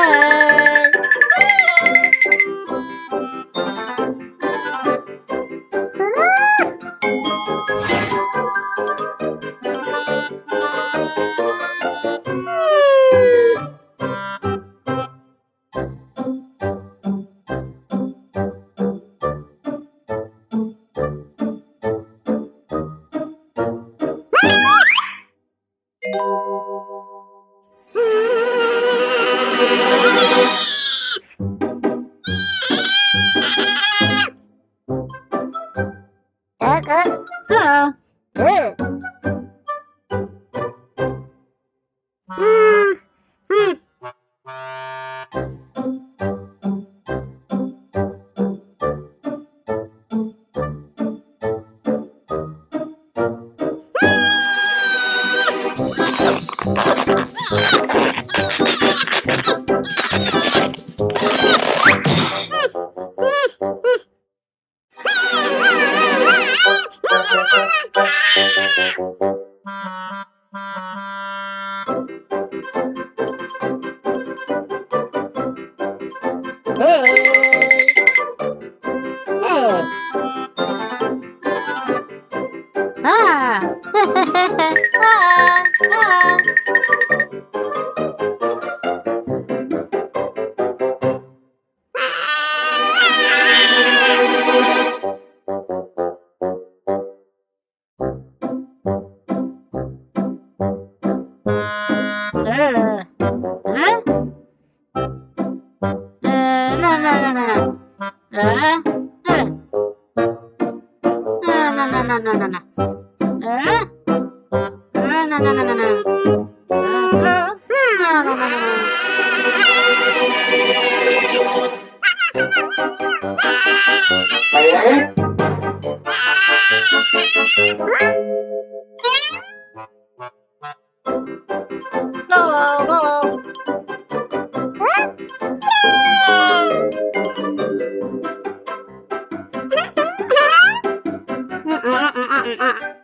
Música you Ah! ah. Yeah. 嗯。啊